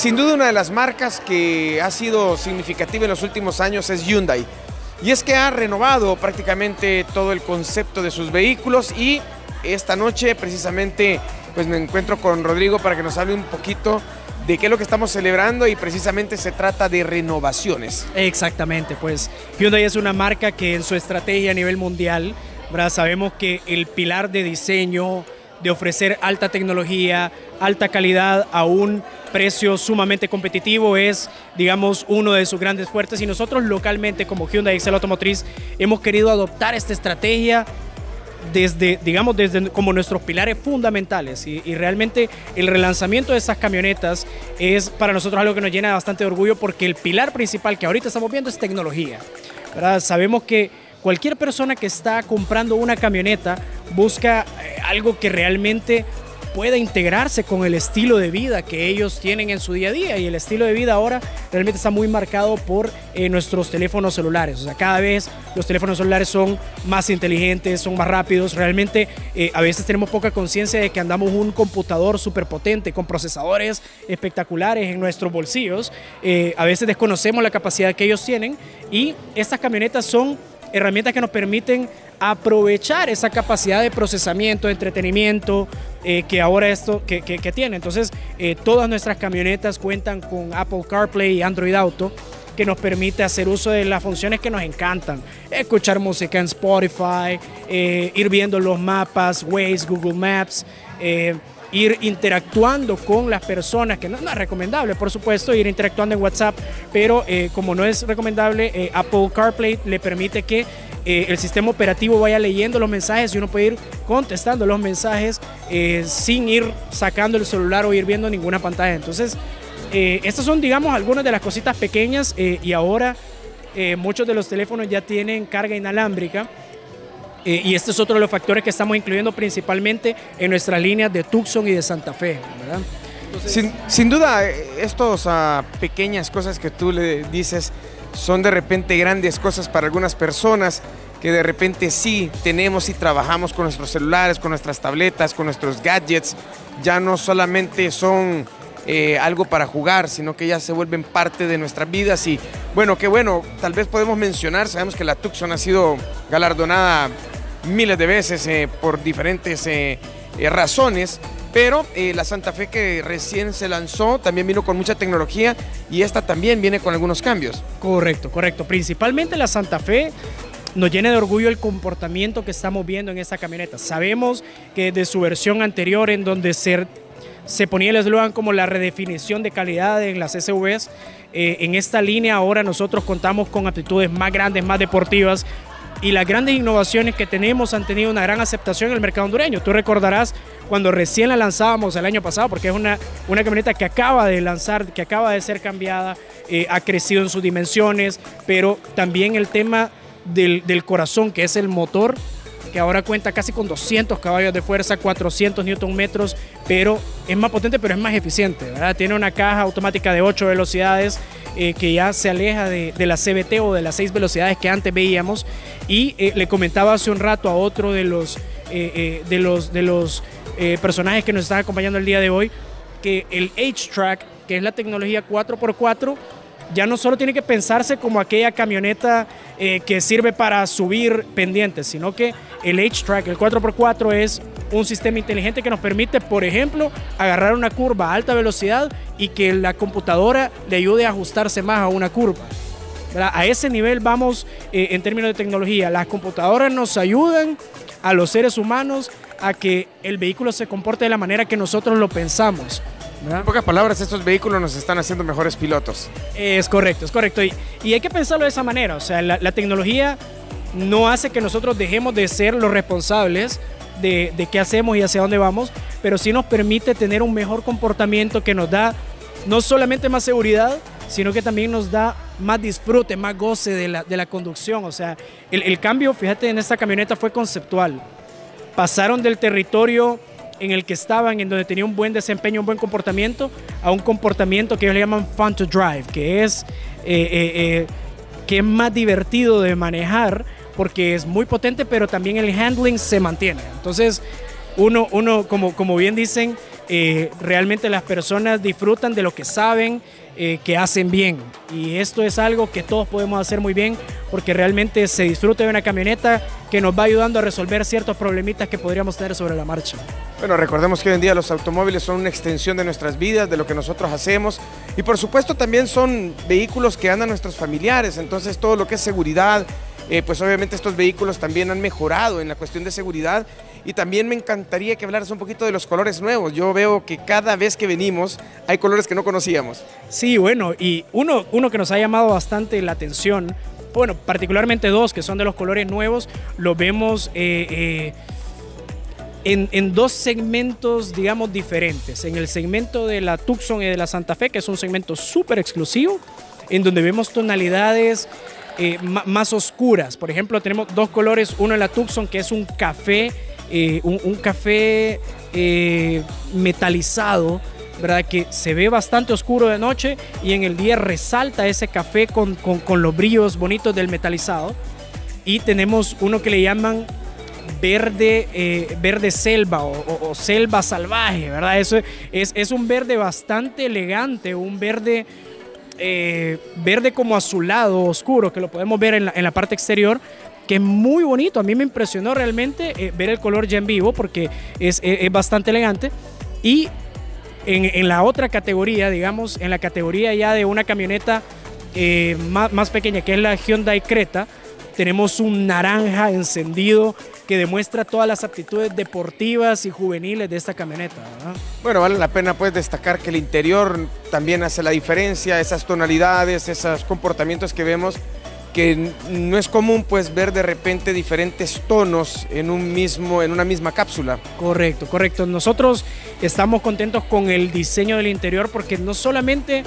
Sin duda una de las marcas que ha sido significativa en los últimos años es Hyundai. Y es que ha renovado prácticamente todo el concepto de sus vehículos y esta noche precisamente pues me encuentro con Rodrigo para que nos hable un poquito de qué es lo que estamos celebrando y precisamente se trata de renovaciones. Exactamente, pues Hyundai es una marca que en su estrategia a nivel mundial, sabemos que el pilar de diseño, de ofrecer alta tecnología, alta calidad a un precio sumamente competitivo es, digamos, uno de sus grandes fuertes y nosotros localmente como Hyundai Excel Automotriz hemos querido adoptar esta estrategia desde, digamos, desde como nuestros pilares fundamentales y, realmente el relanzamiento de esas camionetas es para nosotros algo que nos llena bastante de orgullo porque el pilar principal que ahorita estamos viendo es tecnología. Sabemos que cualquier persona que está comprando una camioneta busca eh, algo que realmente pueda integrarse con el estilo de vida que ellos tienen en su día a día. Y el estilo de vida ahora realmente está muy marcado por eh, nuestros teléfonos celulares. O sea, cada vez los teléfonos celulares son más inteligentes, son más rápidos. Realmente eh, a veces tenemos poca conciencia de que andamos un computador súper potente con procesadores espectaculares en nuestros bolsillos. A veces desconocemos la capacidad que ellos tienen y estas camionetas son herramientas que nos permiten aprovechar esa capacidad de procesamiento, de entretenimiento eh, que ahora esto que, tiene. Entonces, eh, todas nuestras camionetas cuentan con Apple CarPlay y Android Auto que nos permite hacer uso de las funciones que nos encantan. Escuchar música en Spotify, eh, ir viendo los mapas, Waze, Google Maps, ir interactuando con las personas, que no, es recomendable, por supuesto, ir interactuando en WhatsApp, pero como no es recomendable, Apple CarPlay le permite que eh, el sistema operativo vaya leyendo los mensajes y uno puede ir contestando los mensajes eh, sin ir sacando el celular o ir viendo ninguna pantalla. Entonces, eh, estas son, digamos, algunas de las cositas pequeñas y ahora muchos de los teléfonos ya tienen carga inalámbrica. Y este es otro de los factores que estamos incluyendo principalmente en nuestras líneas de Tucson y de Santa Fe. sin, duda, estas ah, pequeñas cosas que tú le dices son de repente grandes cosas para algunas personas que de repente sí tenemos y trabajamos con nuestros celulares, con nuestras tabletas, con nuestros gadgets, ya no solamente son eh, algo para jugar, sino que ya se vuelven parte de nuestras vidas y bueno, qué bueno, tal vez podemos mencionar, sabemos que la Tucson ha sido galardonada miles de veces eh, por diferentes eh, razones, pero eh, la Santa Fe que recién se lanzó también vino con mucha tecnología y esta también viene con algunos cambios. Correcto, correcto. Principalmente la Santa Fe nos llena de orgullo el comportamiento que estamos viendo en esta camioneta. Sabemos que de su versión anterior en donde se, se ponía el eslogan como la redefinición de calidad en las SUVs, eh, en esta línea ahora nosotros contamos con aptitudes más grandes, más deportivas, y las grandes innovaciones que tenemos han tenido una gran aceptación en el mercado hondureño. Tú recordarás cuando recién la lanzábamos el año pasado, porque es una, una camioneta que acaba de lanzar, que acaba de ser cambiada, eh, ha crecido en sus dimensiones, pero también el tema del, del corazón, que es el motor, que ahora cuenta casi con 200 caballos de fuerza, 400 newton metros, pero es más potente, pero es más eficiente, ¿verdad? Tiene una caja automática de 8 velocidades eh, que ya se aleja de, la CBT o de las 6 velocidades que antes veíamos. Y eh, le comentaba hace un rato a otro de los, eh, de los, de los personajes que nos están acompañando el día de hoy, que el H-Track, que es la tecnología 4x4, ya no solo tiene que pensarse como aquella camioneta que sirve para subir pendientes, sino que el H-Track, el 4x4, es un sistema inteligente que nos permite, por ejemplo, agarrar una curva a alta velocidad y que la computadora le ayude a ajustarse más a una curva. A ese nivel vamos eh, en términos de tecnología. Las computadoras nos ayudan a los seres humanos a que el vehículo se comporte de la manera que nosotros lo pensamos. En pocas palabras, estos vehículos nos están haciendo mejores pilotos. Es correcto, es correcto. Y, hay que pensarlo de esa manera. O sea, la, tecnología no hace que nosotros dejemos de ser los responsables de, qué hacemos y hacia dónde vamos, pero sí nos permite tener un mejor comportamiento que nos da no solamente más seguridad, sino que también nos da más disfrute, más goce de la, conducción. O sea, el, el cambio, fíjate, en esta camioneta fue conceptual. Pasaron del territorio en el que estaban, en donde tenía un buen desempeño, un buen comportamiento, a un comportamiento que ellos le llaman fun to drive, que es, eh, eh, eh, que es más divertido de manejar porque es muy potente, pero también el handling se mantiene. Entonces, uno, uno como, como bien dicen, eh, realmente las personas disfrutan de lo que saben, eh, que hacen bien. Y esto es algo que todos podemos hacer muy bien porque realmente se disfruta de una camioneta que nos va ayudando a resolver ciertos problemitas que podríamos tener sobre la marcha. Bueno, recordemos que hoy en día los automóviles son una extensión de nuestras vidas, de lo que nosotros hacemos y por supuesto también son vehículos que andan nuestros familiares, entonces todo lo que es seguridad, eh, pues obviamente estos vehículos también han mejorado en la cuestión de seguridad y también me encantaría que hablaras un poquito de los colores nuevos. Yo veo que cada vez que venimos hay colores que no conocíamos. Sí, bueno, y uno, uno que nos ha llamado bastante la atención, bueno, particularmente dos que son de los colores nuevos, lo vemos... Eh, eh, en, en, dos segmentos, digamos, diferentes. En el segmento de la Tucson y de la Santa Fe, que es un segmento súper exclusivo, en donde vemos tonalidades eh, más oscuras. Por ejemplo, tenemos dos colores, uno en la Tucson, que es un café eh, un, café eh, metalizado, ¿verdad? Que se ve bastante oscuro de noche y en el día resalta ese café con, los brillos bonitos del metalizado. Y tenemos uno que le llaman verde, verde selva o, selva salvaje, ¿verdad? Eso es, es, un verde bastante elegante, un verde, verde como azulado, oscuro, que lo podemos ver en la, en la parte exterior, que es muy bonito. A mí me impresionó realmente eh, ver el color ya en vivo porque es, bastante elegante. Y en, la otra categoría, digamos, en la categoría ya de una camioneta eh, más, pequeña, que es la Hyundai Creta, tenemos un naranja encendido que demuestra todas las aptitudes deportivas y juveniles de esta camioneta. Bueno, vale la pena pues destacar que el interior también hace la diferencia, esas tonalidades, esos comportamientos que vemos que no es común pues ver de repente diferentes tonos en un mismo en una misma cápsula. Correcto, correcto. Nosotros estamos contentos con el diseño del interior porque no solamente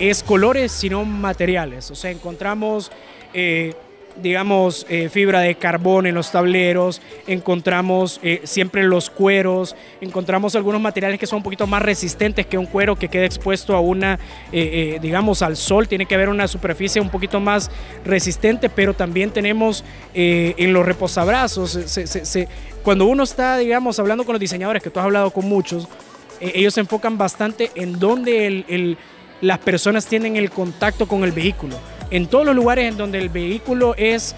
es colores, sino materiales. O sea, encontramos eh, digamos, eh, fibra de carbón en los tableros, encontramos eh, siempre los cueros, encontramos algunos materiales que son un poquito más resistentes que un cuero que queda expuesto a una, eh, digamos, al sol, tiene que haber una superficie un poquito más resistente, pero también tenemos en los reposabrazos, cuando uno está, digamos, hablando con los diseñadores, que tú has hablado con muchos, ellos se enfocan bastante en dónde las personas tienen el contacto con el vehículo en todos los lugares en donde el vehículo es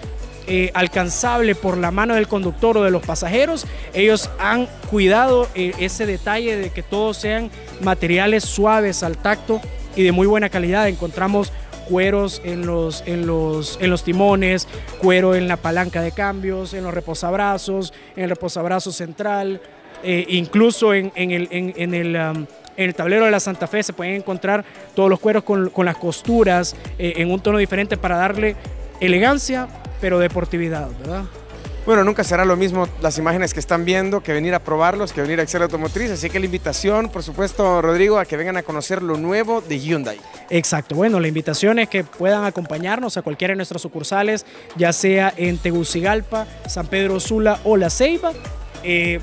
eh, alcanzable por la mano del conductor o de los pasajeros, ellos han cuidado eh, ese detalle de que todos sean materiales suaves al tacto y de muy buena calidad. Encontramos cueros en los, en los, en los timones, cuero en la palanca de cambios, en los reposabrazos, en el reposabrazo central, eh, incluso en, el, en, el um, en el tablero de la Santa Fe se pueden encontrar todos los cueros con, las costuras eh, en un tono diferente para darle elegancia, pero deportividad, ¿verdad? Bueno, nunca será lo mismo las imágenes que están viendo que venir a probarlos, que venir a Excel Automotriz. Así que la invitación, por supuesto, Rodrigo, a que vengan a conocer lo nuevo de Hyundai. Exacto. Bueno, la invitación es que puedan acompañarnos a cualquiera de nuestras sucursales, ya sea en Tegucigalpa, San Pedro Sula o La Ceiba. Eh,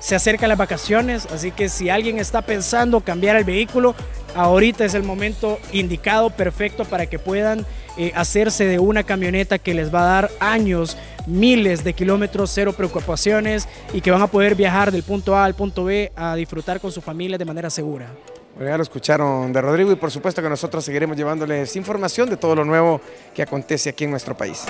se acercan las vacaciones, así que si alguien está pensando cambiar el vehículo, ahorita es el momento indicado, perfecto para que puedan eh, hacerse de una camioneta que les va a dar años, miles de kilómetros, cero preocupaciones y que van a poder viajar del punto A al punto B a disfrutar con su familia de manera segura. Bueno, ya lo escucharon de Rodrigo y por supuesto que nosotros seguiremos llevándoles información de todo lo nuevo que acontece aquí en nuestro país.